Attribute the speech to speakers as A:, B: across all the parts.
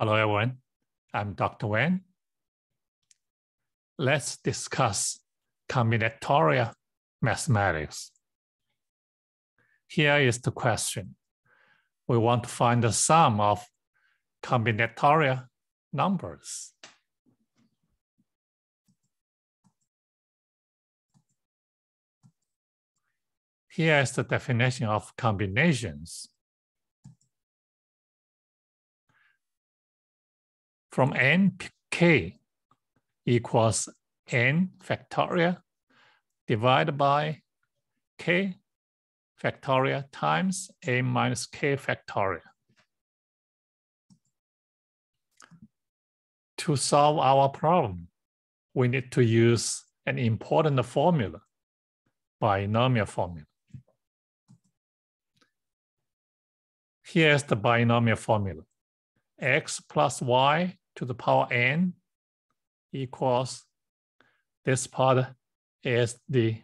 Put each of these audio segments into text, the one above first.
A: Hello, everyone. I'm Dr. Wang. Let's discuss combinatorial mathematics. Here is the question. We want to find the sum of combinatorial numbers. Here is the definition of combinations. From n k equals n factorial divided by k factorial times a minus k factorial. To solve our problem, we need to use an important formula, binomial formula. Here's the binomial formula. x plus y to the power n equals this part is the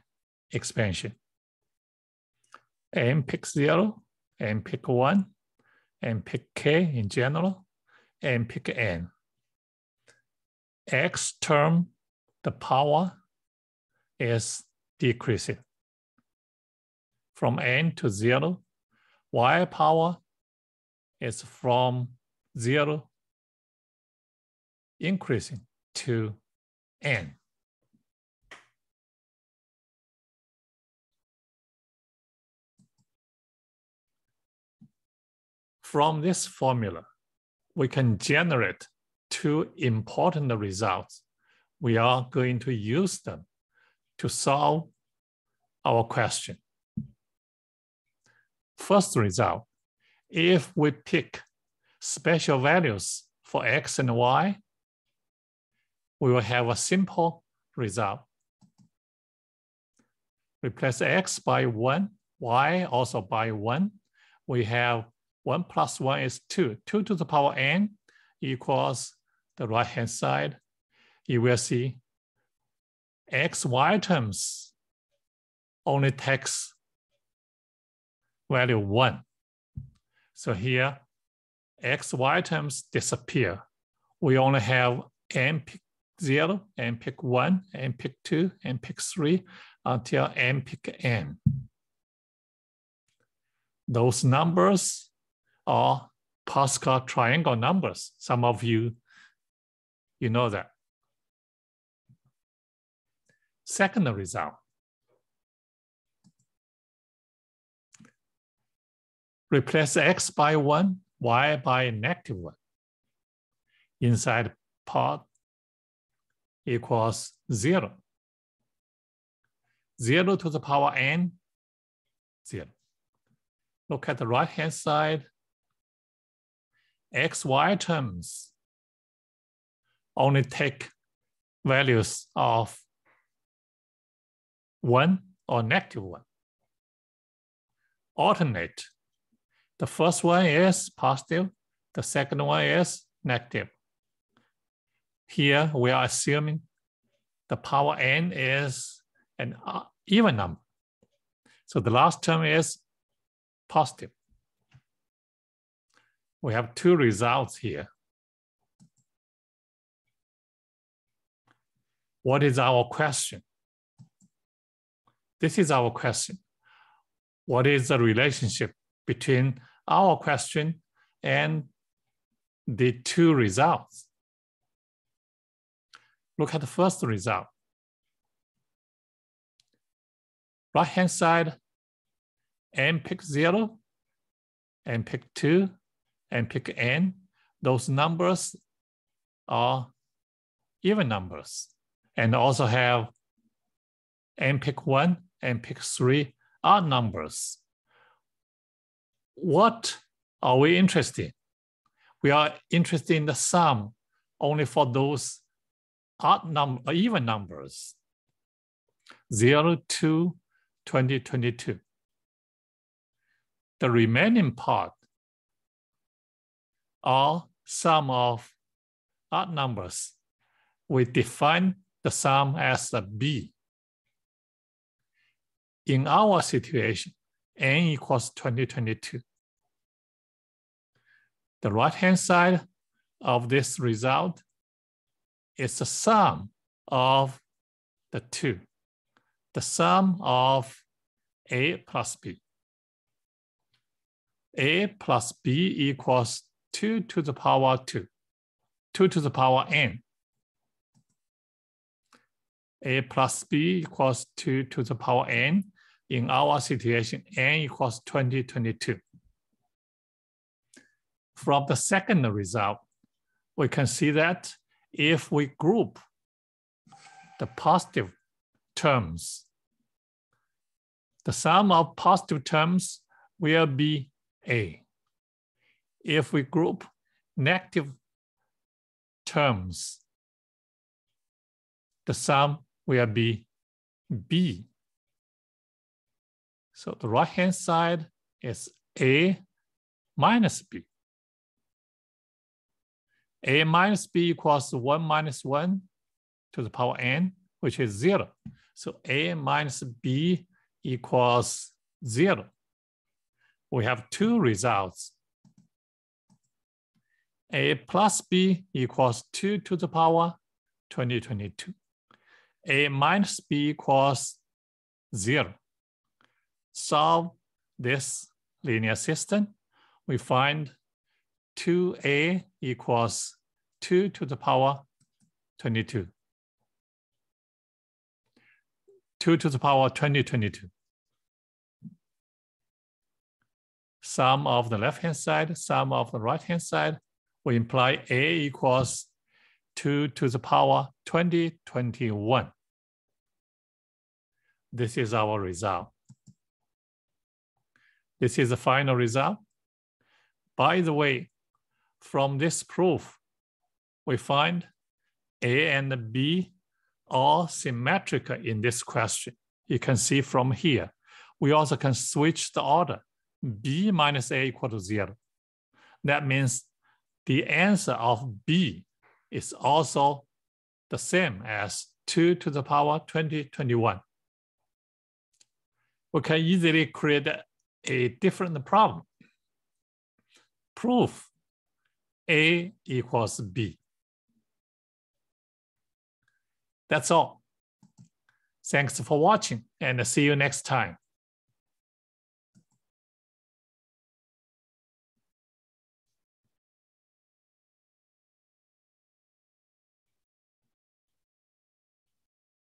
A: expansion. n pick 0, n pick 1, n pick k in general, n pick n. x term, the power is decreasing from n to 0. y power is from 0 increasing to n. From this formula, we can generate two important results. We are going to use them to solve our question. First result, if we pick special values for x and y, we will have a simple result. Replace x by 1, y also by 1. We have 1 plus 1 is 2. 2 to the power n equals the right-hand side. You will see x, y terms only takes value 1. So here, x, y terms disappear. We only have n pick zero, and pick one, and pick two, and pick three until n pick n. Those numbers are Pascal triangle numbers. Some of you, you know that. Second result. Replace x by one, y by negative one. Inside part equals zero. Zero to the power n, zero. Look at the right-hand side. X, Y terms only take values of one or negative one. Alternate. The first one is positive. The second one is negative. Here we are assuming the power n is an uh, even number. So the last term is positive. We have two results here. What is our question? This is our question. What is the relationship between our question and the two results? Look at the first result. Right hand side, n pick zero, n pick two, and pick n. Those numbers are even numbers and also have n pick one and pick three are numbers. What are we interested in? We are interested in the sum only for those odd number, uh, even numbers, 0 to 2022. The remaining part are sum of odd numbers. We define the sum as a B. In our situation, n equals 2022. The right-hand side of this result is the sum of the two, the sum of A plus B. A plus B equals 2 to the power 2, 2 to the power n. A plus B equals 2 to the power n. In our situation, n equals 2022. From the second result, we can see that if we group the positive terms, the sum of positive terms will be A. If we group negative terms, the sum will be B. So the right-hand side is A minus B a minus b equals 1 minus 1 to the power n, which is 0. So a minus b equals 0. We have two results. a plus b equals 2 to the power 2022. a minus b equals 0. Solve this linear system. We find 2a equals 2 to the power 22. 2 to the power 2022. Sum of the left-hand side, sum of the right-hand side, we imply a equals 2 to the power 2021. This is our result. This is the final result. By the way, from this proof, we find A and B are symmetrical in this question. You can see from here. We also can switch the order. B minus A equal to zero. That means the answer of B is also the same as 2 to the power 2021. We can easily create a different problem. Proof a equals B. That's all. Thanks for watching and see you next time.